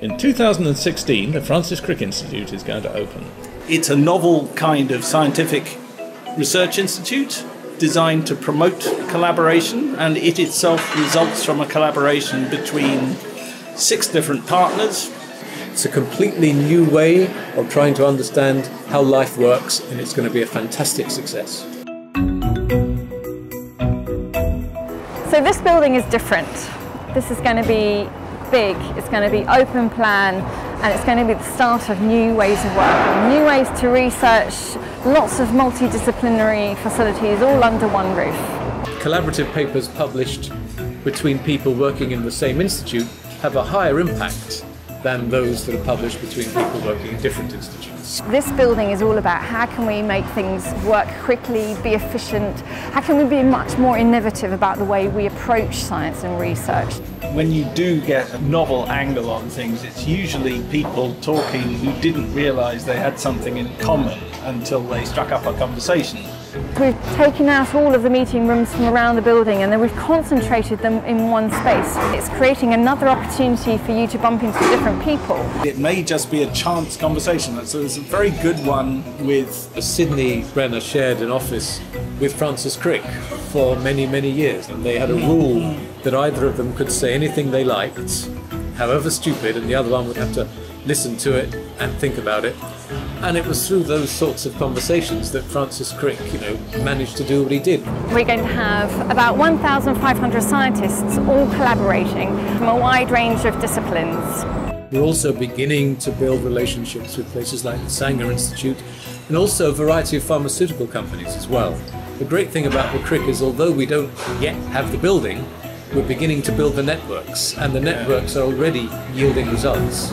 In 2016, the Francis Crick Institute is going to open. It's a novel kind of scientific research institute designed to promote collaboration, and it itself results from a collaboration between six different partners. It's a completely new way of trying to understand how life works, and it's going to be a fantastic success. So, this building is different. This is going to be big, it's going to be open plan, and it's going to be the start of new ways of working, new ways to research, lots of multidisciplinary facilities all under one roof. Collaborative papers published between people working in the same institute have a higher impact than those that are published between people working in different institutes. This building is all about how can we make things work quickly, be efficient, how can we be much more innovative about the way we approach science and research. When you do get a novel angle on things, it's usually people talking who didn't realise they had something in common until they struck up a conversation. We've taken out all of the meeting rooms from around the building and then we've concentrated them in one space. It's creating another opportunity for you to bump into different people. It may just be a chance conversation, so it's a very good one with. Sydney Brenner shared an office with Francis Crick for many, many years, and they had a rule that either of them could say anything they liked, however stupid, and the other one would have to listen to it and think about it. And it was through those sorts of conversations that Francis Crick, you know, managed to do what he did. We're going to have about 1,500 scientists all collaborating from a wide range of disciplines. We're also beginning to build relationships with places like the Sanger Institute and also a variety of pharmaceutical companies as well. The great thing about the Crick is although we don't yet have the building, we're beginning to build the networks, and the networks are already yielding results.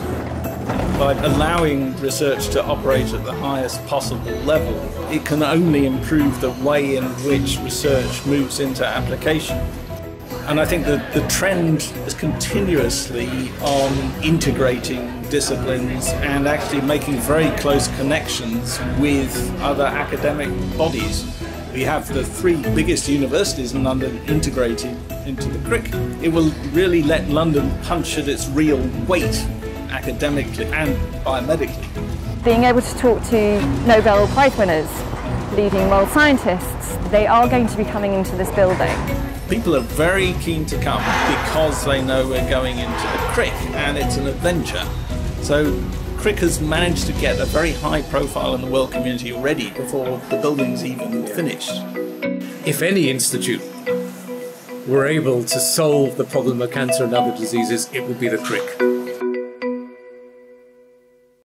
By allowing research to operate at the highest possible level, it can only improve the way in which research moves into application. And I think that the trend is continuously on integrating disciplines and actually making very close connections with other academic bodies. We have the three biggest universities in London integrated into the Crick. It will really let London punch at its real weight academically and biomedically. Being able to talk to Nobel Prize winners, leading world scientists, they are going to be coming into this building. People are very keen to come because they know we're going into the Crick and it's an adventure. So Crick has managed to get a very high profile in the world community already before the building's even finished. If any institute were able to solve the problem of cancer and other diseases, it would be the Crick.